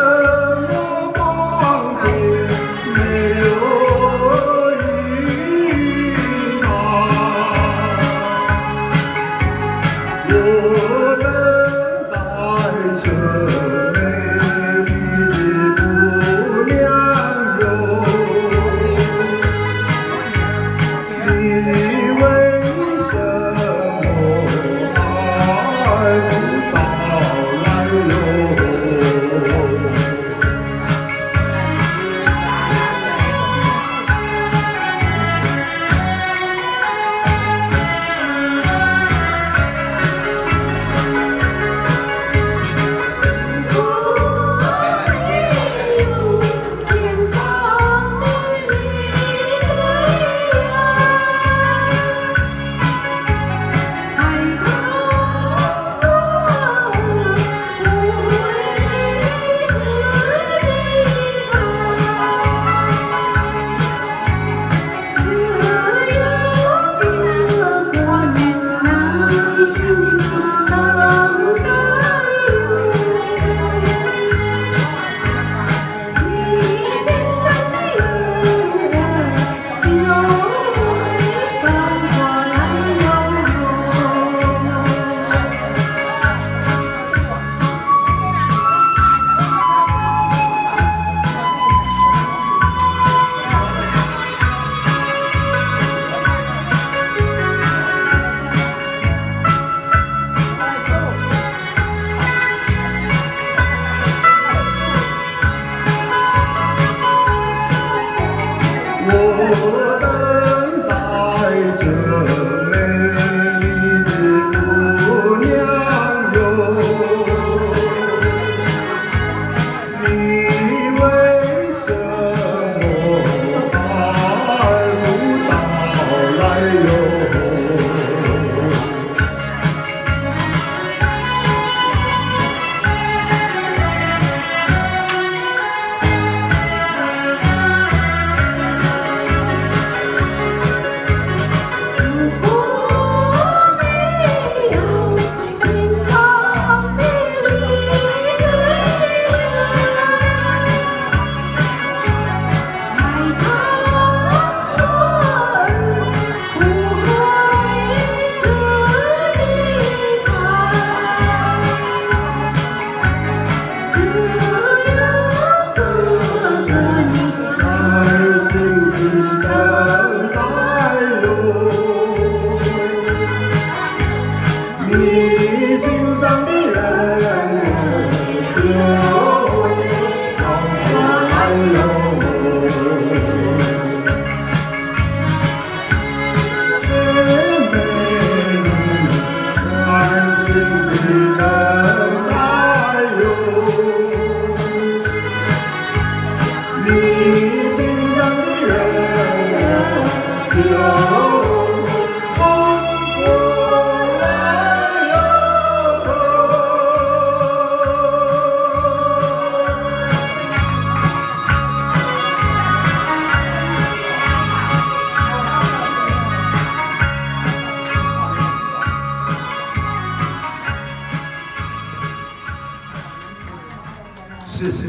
love. Amen. 这是